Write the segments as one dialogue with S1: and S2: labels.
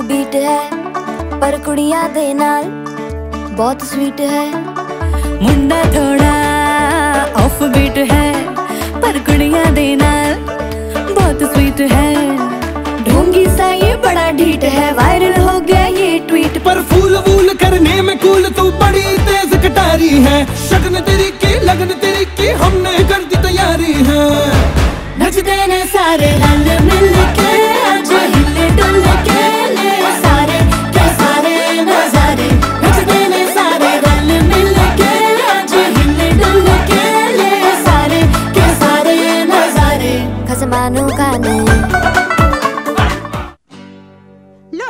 S1: Of beat ਹੈ ਪਰ ਕੁੜੀਆਂ ਦੇ ਨਾਲ ਬਹੁਤ ਸਵੀਟ ਹੈ ਮੁੰਡਾ ਥੋੜਾ ਆਫ ਬੀਟ ਹੈ ਪਰ ਕੁੜੀਆਂ ਦੇ ਨਾਲ बहुत स्वीट है ढोंगी सा ये बड़ा ढीठ है वायरल हो गया ये ट्वीट
S2: पर फूल वूल करने में कूल तू बड़ी तेज कटारी है शगन तेरी की लगन तेरी की हमने कर दी तैयारी है
S1: नचते ने सारे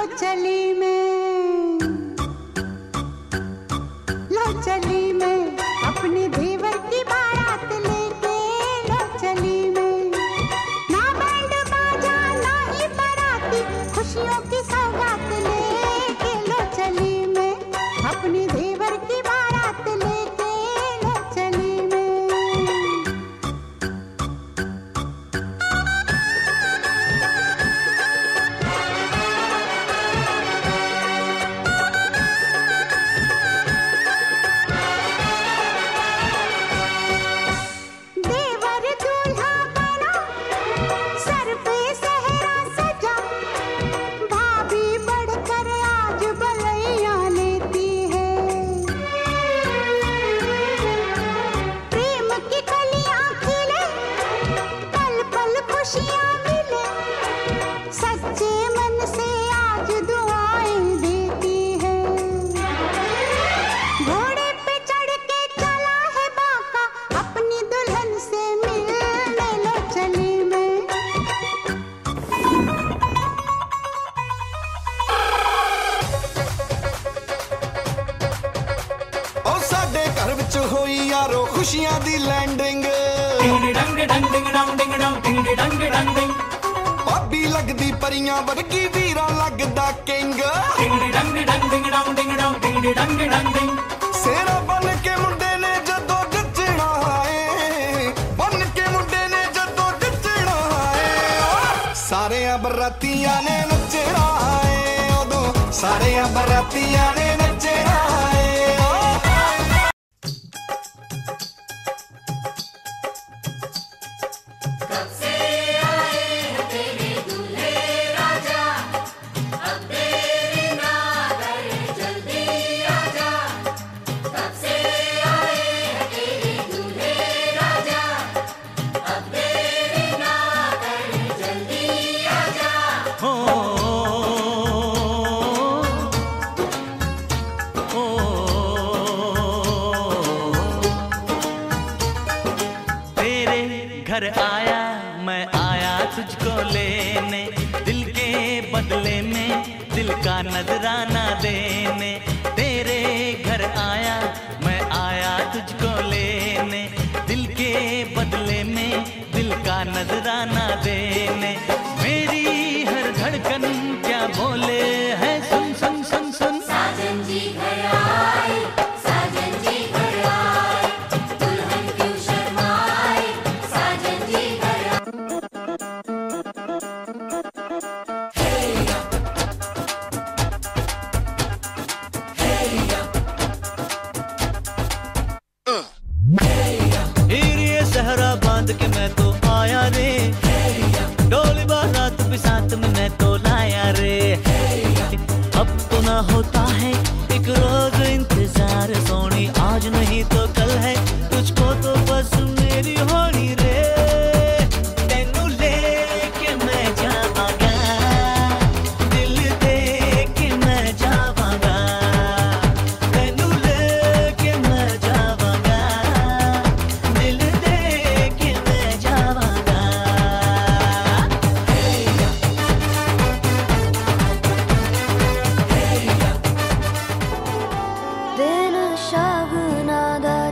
S3: चली मैं
S2: ਡੰਗ ਡਿੰਗ ਡੰਗ ਕੇ ਮੁੰਡੇ ਨੇ ਜਦੋਂ ਜੱਜਣਾ ਆਏ ਕੇ ਮੁੰਡੇ ਨੇ ਜਦੋਂ ਜੱਜਣਾ ਆਏ ਸਾਰੇ ਬਰਾਤੀਆਂ ਨੇ ਨੱਚਣਾ ਆਏ ਬਰਾਤੀਆਂ ਨੇ
S4: तुझको लेने, दिल के बदले में दिल का नजराना देने। तेरे घर आया, मैं आया तुझको लेने। दिल के बदले में दिल का नजराना देने।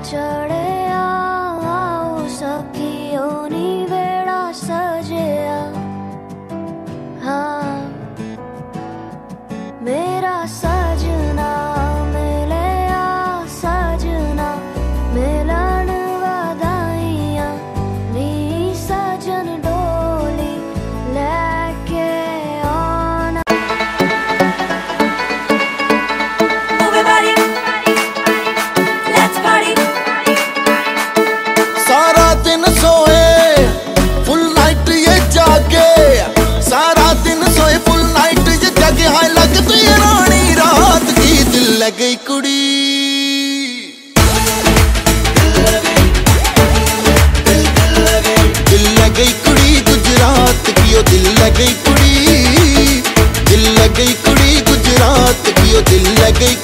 S4: 这里 गई ਗਈ दिल लग गई कुड़ी गुजरात की ओ दिल लग कुड़ी दिल
S1: लग कुड़ी गुजरात की ओ दिल लग गई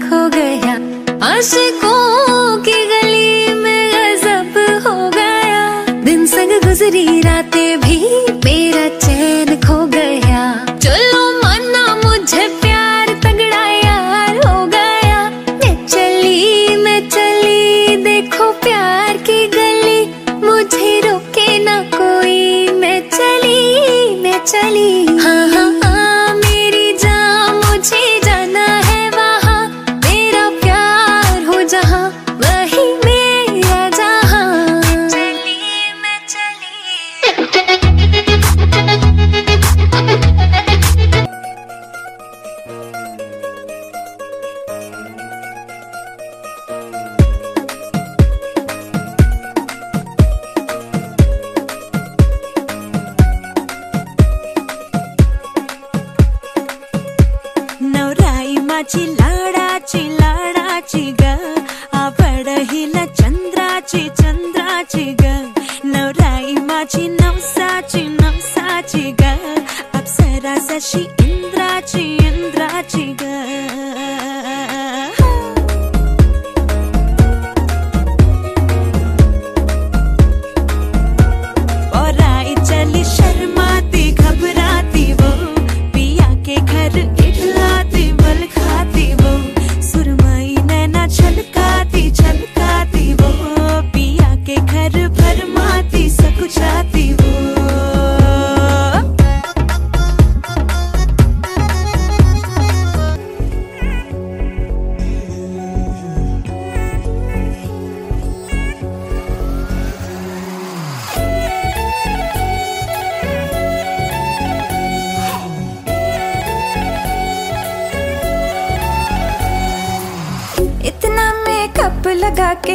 S1: खो गया। आशिकों की गली में गजब हो गया। दिन संग गुजरी, रातें भी मेरा चैन खो गया। चलो माना मुझे प्यार तगड़ा यार हो गया। मैं चली मैं चली, देखो प्यार की गली। मुझे रोके ना कोई, मैं चली मैं चली। हाँ
S5: ಚಂದ್ರಾಚಿಗ ಆ ಪಡಹಿಲ ಚಂದ್ರಾಚಿ ಚಂದ್ರಾಚಿಗ ನವರಾಯಿ ಮಾಚಿ
S1: ನವಸಾಚಿ ನವಸಾಚಿಗ ಅಪ್ಸರ ಸಶಿ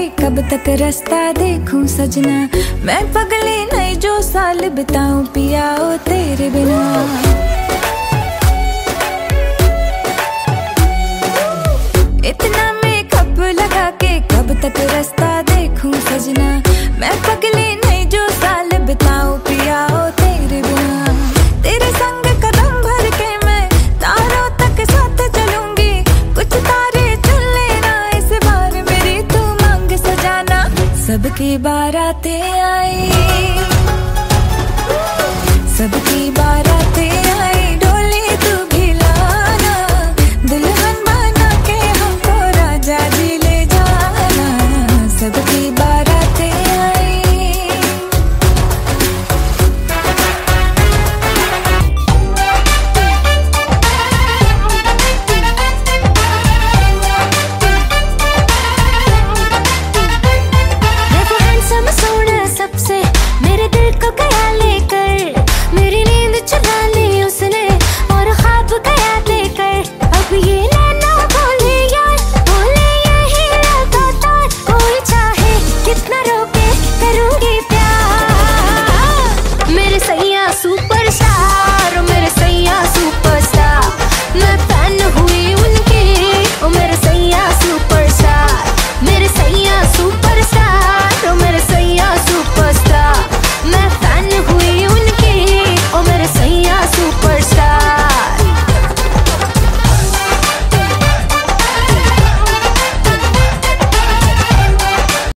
S1: कब तक रास्ता देखूँ सजना? मैं पगले नहीं जो साल बिताऊं पियाओ तेरे बिना। इतना मेकअप लगा के कब तक रास्ता देखूँ सजना? मैं पगली